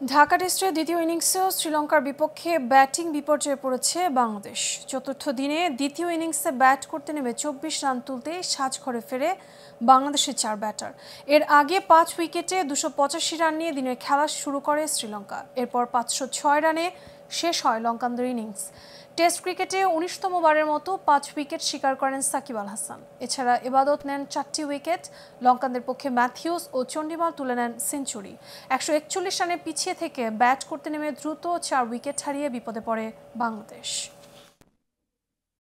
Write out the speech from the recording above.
ঢাকা টেস্টের দ্বিতীয় ইনিংসেও শ্রীলঙ্কার বিপক্ষে ব্যাটিং বিপর্যয়ে পড়েছে বাংলাদেশ। চতুর্থ দিনে দ্বিতীয় ইনিংসে ব্যাট করতে নেমে চব্বিশ রান তুলতে সাজ ঘরে ফেরে বাংলাদেশের চার ব্যাটার। এর আগে পাঁচ উইকেটে দুশো পঁচাশি রান নিয়ে দিনের খেলা শুরু করে শ্রীলঙ্কা। এরপর পাঁচশো ছয় রানে শেষ হয় লঙ্কানদের ইনিংস। টেস্ট ক্রিকেটে উনিশতম বারের মতো পাঁচ উইকেট শিকার করেন সাকিব আল হাসান। এছাড়া এবাদত নেন চারটি উইকেট, লঙ্কানদের পক্ষে ম্যাথিউস ও চন্ডিমাল তুলে নেন সেঞ্চুরি। একশো একচল্লিশ রানে পিছিয়ে থেকে ব্যাট করতে নেমে দ্রুত চার উইকেট হারিয়ে বিপদে পড়ে বাংলাদেশ।